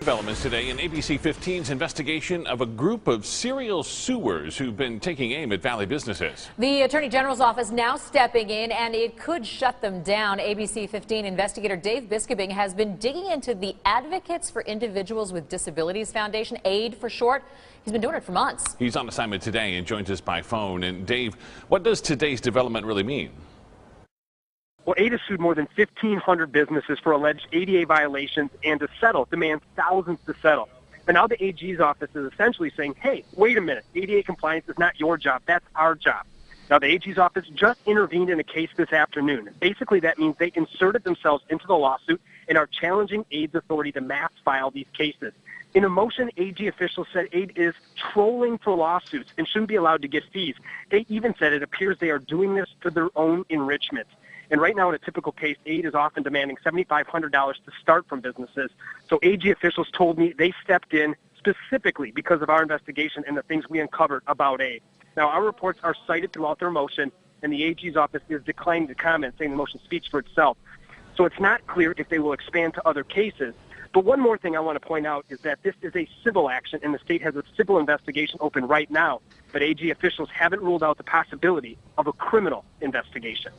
Developments today in ABC 15's investigation of a group of serial suers who've been taking aim at Valley businesses. The Attorney General's office now stepping in, and it could shut them down. ABC 15 investigator Dave Biscobing has been digging into the Advocates for Individuals with Disabilities Foundation, AID for short. He's been doing it for months. He's on assignment today and joins us by phone. And Dave, what does today's development really mean? Well, AID has sued more than 1,500 businesses for alleged ADA violations and to settle, demands thousands to settle. And now the AG's office is essentially saying, hey, wait a minute, ADA compliance is not your job, that's our job. Now, the AG's office just intervened in a case this afternoon. Basically, that means they inserted themselves into the lawsuit and are challenging AID's authority to mass file these cases. In a motion, AG officials said AID is trolling for lawsuits and shouldn't be allowed to get fees. They even said it appears they are doing this for their own enrichment. And right now, in a typical case, aid is often demanding $7,500 to start from businesses. So AG officials told me they stepped in specifically because of our investigation and the things we uncovered about aid. Now, our reports are cited throughout their motion, and the AG's office is declining to comment, saying the motion speaks for itself. So it's not clear if they will expand to other cases. But one more thing I want to point out is that this is a civil action, and the state has a civil investigation open right now. But AG officials haven't ruled out the possibility of a criminal investigation.